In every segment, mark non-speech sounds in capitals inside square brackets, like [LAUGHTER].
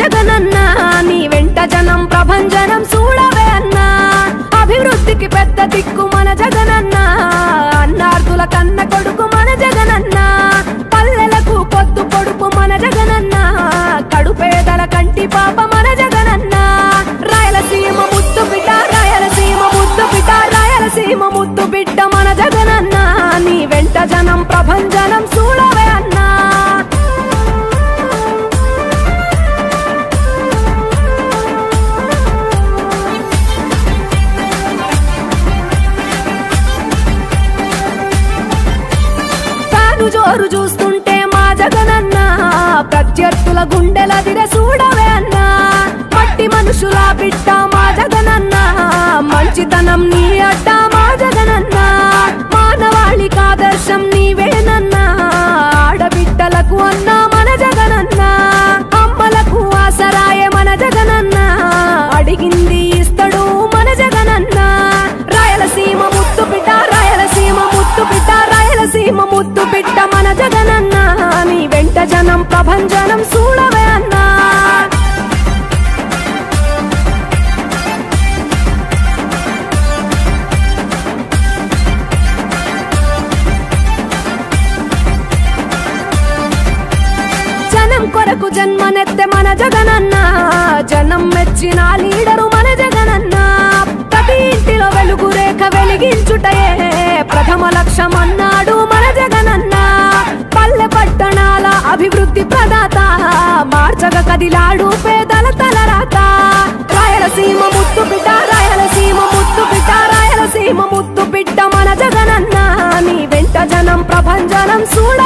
జగనన్నా నీ వెంట జనం ప్రభంజనం చూడవే అన్నా. అభివృద్ధికి పెద్ద దిక్కు జోరు చూస్తుంటే మా జగనన్న ప్రత్యర్థుల గుండెల దిర చూడవే అన్న. మట్టి మనుషుల బిడ్డ మా జగనన్న మంచితనం నీ అడ్డా రాయలసీమ ముద్దు బిడ్డ మన జగనన్న నీ వెంట జనం ప్రభంజనం చూడవే అన్నా. జనం కొరకు జన్మనెత్తె మన జగనన్న జనం మెచ్చిన లీడరు మన జగనన్న. ప్రతి ఇంటిలో వెలుగు రేఖ వెలిగించుటయే ప్రథమ లక్ష్యం మార్చగ కదిలాడు పేదల తలరాత. రాయలసీమ ముత్తు బిడ్డ రాయలసీమ ముత్తు బిడ్డ రాయలసీమ ముత్తు బిడ్డ మన జగనన్న. నీ వెంట జనం ప్రభంజనం చూడ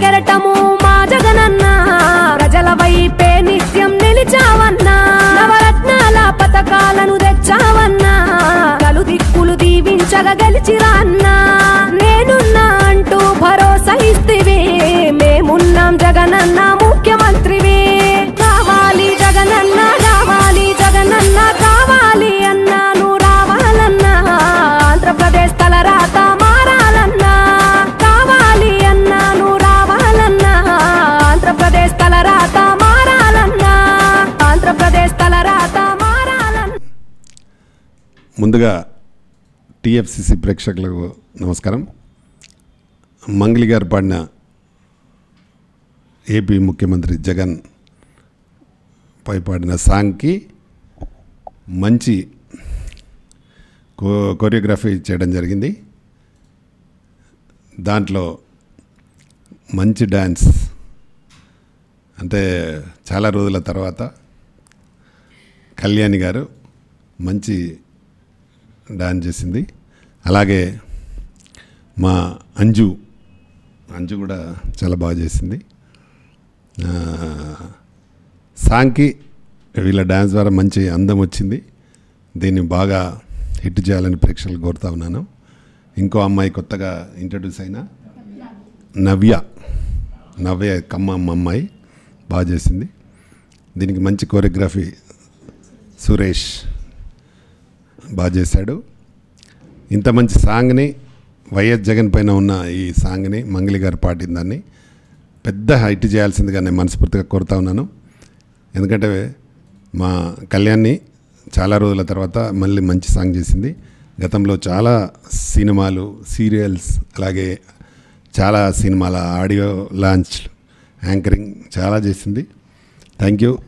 కెరటము మా జగనన్న. ప్రజల వైపే నిత్యం నిలిచావన్నా. నవరత్నాల పథకాలను తెచ్చావన్నా. కలు దిక్కులు దీవించగ గెలిచిరాన్న. ముందుగా టిఎఫ్సిసి ప్రేక్షకులకు నమస్కారం. మంగళి గారు పాడిన ఏపీ ముఖ్యమంత్రి జగన్ పై పాడిన సాంగ్కి మంచి కో కొరియోగ్రఫీ చేయడం జరిగింది. దాంట్లో మంచి డ్యాన్స్ అంటే చాలా రోజుల తర్వాత కళ్యాణి గారు మంచి డాన్స్ చేసింది. అలాగే మా అంజు అంజు కూడా చాలా బాగా చేసింది. సాంకి సాంగ్కి వీళ్ళ డ్యాన్స్ ద్వారా మంచి అందం వచ్చింది. దీన్ని బాగా హిట్ చేయాలని ప్రేక్షకులు కోరుతా ఉన్నాను. ఇంకో అమ్మాయి కొత్తగా ఇంట్రడ్యూస్ అయిన నవ్య నవ్య కమ్మమ్మ అమ్మాయి బాగా చేసింది. దీనికి మంచి కోరియోగ్రఫీ సురేష్. బాగా చేశాడు. ఇంత మంచి సాంగ్ని వైఎస్ జగన్ పైన ఉన్న ఈ సాంగ్ని మంగళి గారు పాడిన దాన్ని పెద్ద హైట్ చేయాల్సిందిగా నేను మనస్ఫూర్తిగా కోరుతా ఉన్నాను. ఎందుకంటే మా కళ్యాణ్ని చాలా రోజుల తర్వాత మళ్ళీ మంచి సాంగ్ చేసింది. గతంలో చాలా సినిమాలు సీరియల్స్ అలాగే చాలా సినిమాల ఆడియో లాంచ్ యాంకరింగ్ చాలా చేసింది. Thank you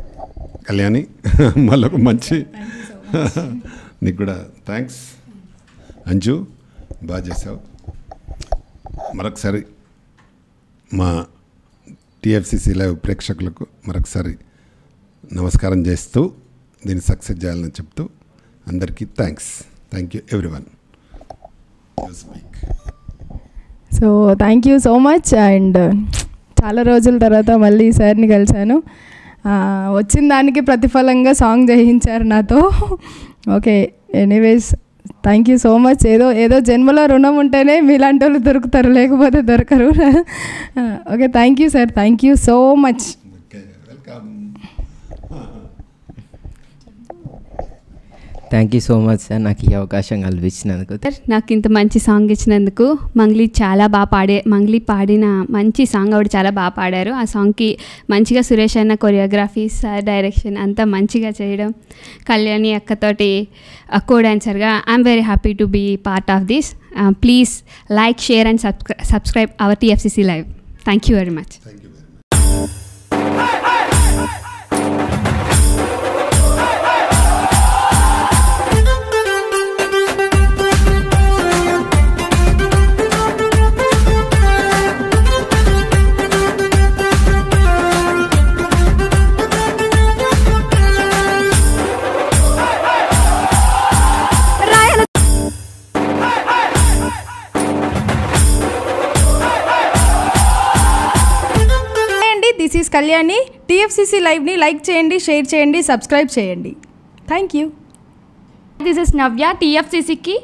Kalyani. [LAUGHS] మళ్ళీ మంచి నీకు కూడా థ్యాంక్స్ అంజు బాగా చేసావు. మరొకసారి మా టిఎఫ్సిసి లైవ్ ప్రేక్షకులకు మరొకసారి నమస్కారం చేస్తూ దీన్ని సక్సెస్ చేయాలని చెప్తూ అందరికీ thanks thank you everyone speak so thank you so much and చాలా రోజుల తర్వాత మళ్ళీ సార్ని కలిశాను. వచ్చిన దానికి ప్రతిఫలంగా సాంగ్ చేయించారు నాతో. Okay anyways thank you so much. ఏదో ఏదో జన్మలో రుణం ఉంటేనే మీలాంటి వాళ్ళు దొరుకుతారు లేకపోతే దొరకరు. [LAUGHS] Okay thank you sir thank you so much. Welcome. Thank you so much sir నాకు ఈ అవకాశం కల్పించినందుకు. సార్ నాకు ఇంత మంచి సాంగ్ ఇచ్చినందుకు మంగ్లీ చాలా బాగా పాడే మంగ్లీ పాడిన మంచి సాంగ్ ఆవిడ చాలా బాగా పాడారు. ఆ సాంగ్కి మంచిగా సురేష్ అన్న కొరియోగ్రఫీ సార్ డైరెక్షన్ అంతా మంచిగా చేయడం కళ్యాణి అక్కతోటి కో డాన్సర్గా I'm very happy to be part of this please like share and subscri subscribe our TFCC live thank you very much thank you very much this Kalyani TFCC లైవ్ని like చేయండి share చేయండి subscribe చేయండి. Thank you this is Navya టీఎఫ్సిసికి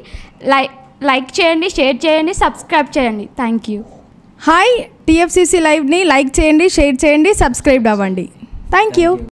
like like చేయండి share చేయండి subscribe చేయండి. Thank you hi TFCC లైవ్ని like చేయండి share చేయండి subscribe అవ్వండి. Thank you